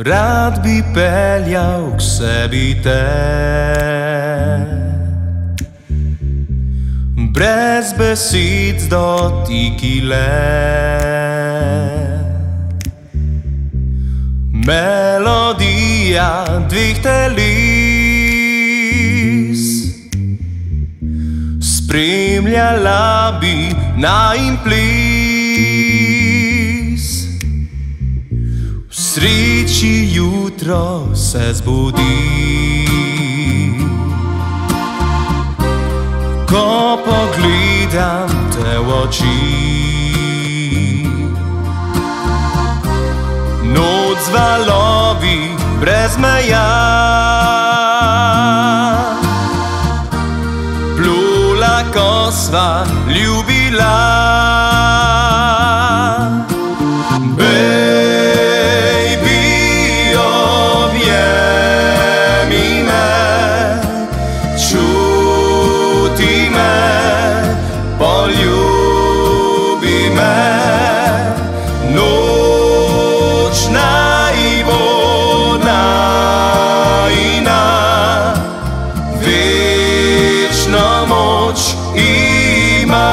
Rad bi peljal k sebi te, brez besed dotiki le. Melodija dveh teles, spremljala bi najim ples. Sreči jutro se zbudi, ko pogledam te v oči. Noč valovi brez meja, plula ko sva ljubila. Ima.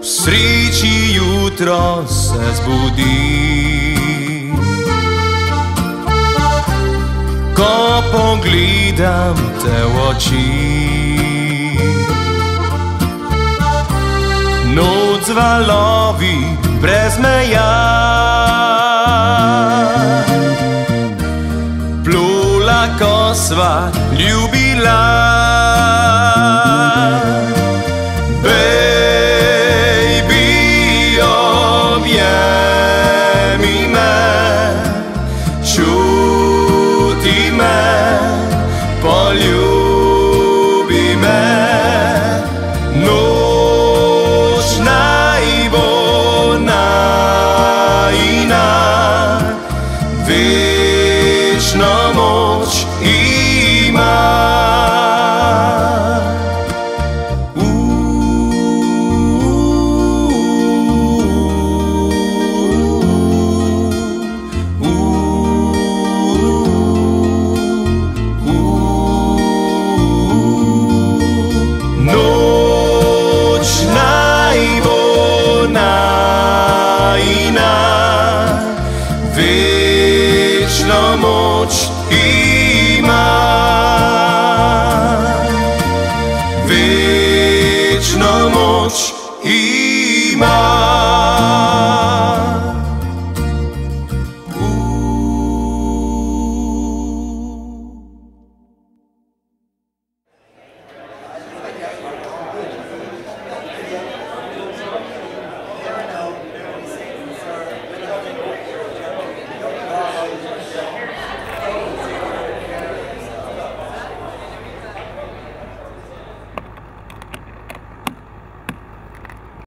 V sreči jutro se zbudi, ko pogledam te v oči. Noč z valovi brez meja, plula ko sva ljubila. Baby, objemi me, čuti me, poljubi me. Noč naj bo najina, večno moč ima. Noč naj bo najina, večno moč ima. Večno moč ima.